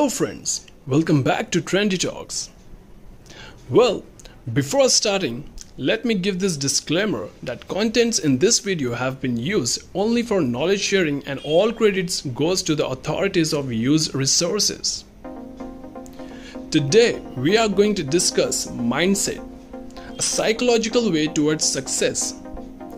Hello friends, welcome back to Trendy Talks. Well, before starting, let me give this disclaimer that contents in this video have been used only for knowledge sharing and all credits goes to the authorities of used resources. Today, we are going to discuss mindset, a psychological way towards success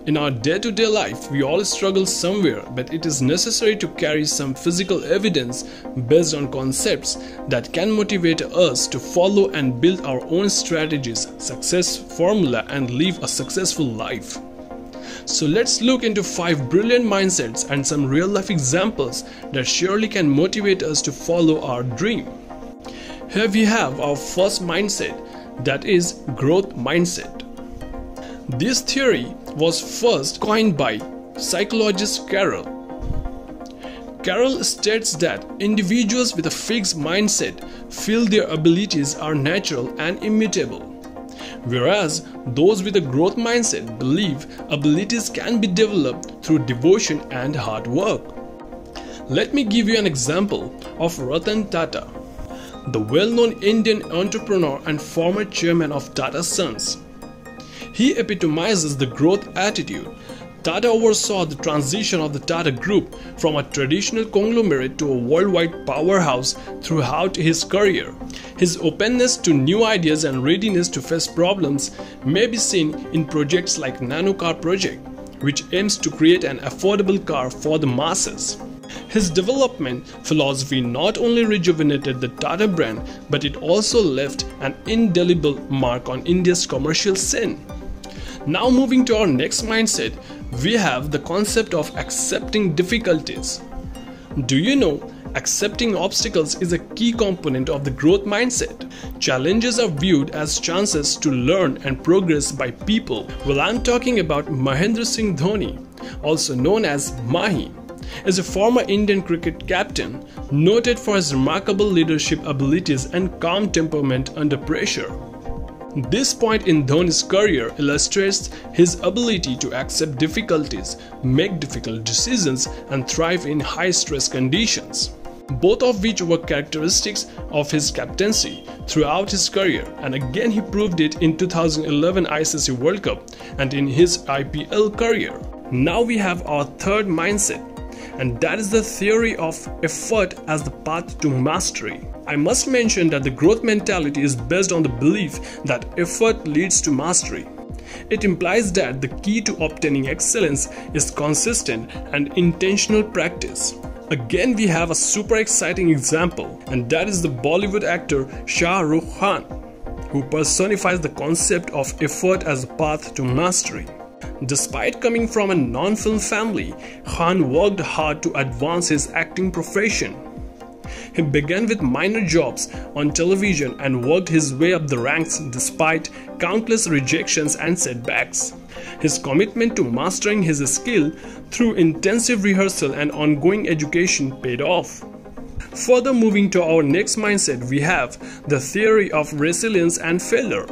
in our day to day life, we all struggle somewhere, but it is necessary to carry some physical evidence based on concepts that can motivate us to follow and build our own strategies, success formula, and live a successful life. So let's look into 5 brilliant mindsets and some real life examples that surely can motivate us to follow our dream. Here we have our first mindset that is growth mindset. This theory was first coined by psychologist Carol. Carol states that individuals with a fixed mindset feel their abilities are natural and immutable, whereas those with a growth mindset believe abilities can be developed through devotion and hard work. Let me give you an example of Ratan Tata, the well known Indian entrepreneur and former chairman of Tata Sons. He epitomizes the growth attitude. Tata oversaw the transition of the Tata Group from a traditional conglomerate to a worldwide powerhouse throughout his career. His openness to new ideas and readiness to face problems may be seen in projects like Nano Car Project, which aims to create an affordable car for the masses. His development philosophy not only rejuvenated the Tata brand, but it also left an indelible mark on India's commercial scene. Now, moving to our next mindset, we have the concept of accepting difficulties. Do you know accepting obstacles is a key component of the growth mindset? Challenges are viewed as chances to learn and progress by people. Well, I'm talking about Mahendra Singh Dhoni, also known as Mahi is a former Indian cricket captain, noted for his remarkable leadership abilities and calm temperament under pressure. This point in Dhoni's career illustrates his ability to accept difficulties, make difficult decisions, and thrive in high stress conditions. Both of which were characteristics of his captaincy throughout his career, and again he proved it in 2011 ICC World Cup and in his IPL career. Now we have our third mindset, and that is the theory of effort as the path to mastery. I must mention that the growth mentality is based on the belief that effort leads to mastery. It implies that the key to obtaining excellence is consistent and intentional practice. Again, we have a super exciting example, and that is the Bollywood actor Shah Rukh Khan, who personifies the concept of effort as a path to mastery. Despite coming from a non film family, Khan worked hard to advance his acting profession. He began with minor jobs on television and worked his way up the ranks despite countless rejections and setbacks. His commitment to mastering his skill through intensive rehearsal and ongoing education paid off. Further moving to our next mindset, we have the theory of resilience and failure.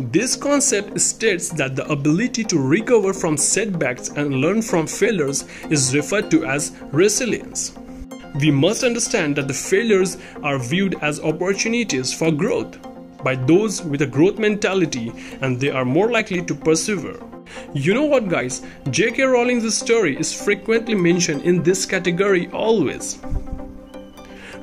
This concept states that the ability to recover from setbacks and learn from failures is referred to as resilience. We must understand that the failures are viewed as opportunities for growth by those with a growth mentality and they are more likely to persevere. You know what, guys? J.K. Rowling's story is frequently mentioned in this category always.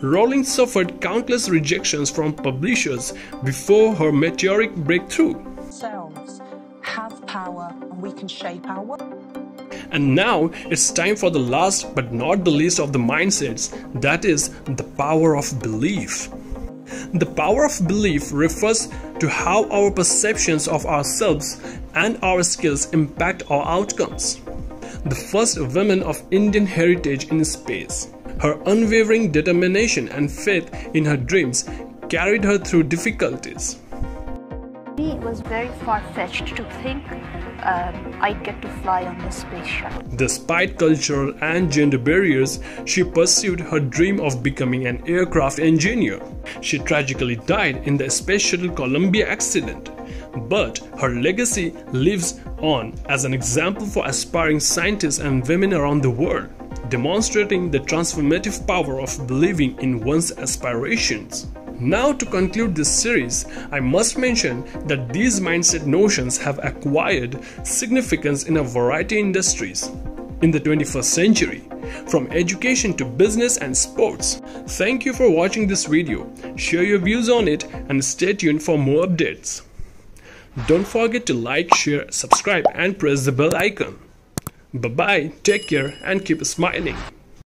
Rowling suffered countless rejections from publishers before her meteoric breakthrough. Selves have power and we can shape our world. And now it's time for the last but not the least of the mindsets that is, the power of belief. The power of belief refers to how our perceptions of ourselves and our skills impact our outcomes. The first women of Indian heritage in space. Her unwavering determination and faith in her dreams carried her through difficulties. It was very far fetched to think um, I'd get to fly on the space shuttle. Despite cultural and gender barriers, she pursued her dream of becoming an aircraft engineer. She tragically died in the Space Shuttle Columbia accident. But her legacy lives on as an example for aspiring scientists and women around the world. Demonstrating the transformative power of believing in one's aspirations. Now, to conclude this series, I must mention that these mindset notions have acquired significance in a variety of industries in the 21st century, from education to business and sports. Thank you for watching this video. Share your views on it and stay tuned for more updates. Don't forget to like, share, subscribe and press the bell icon. Bye bye, take care and keep smiling.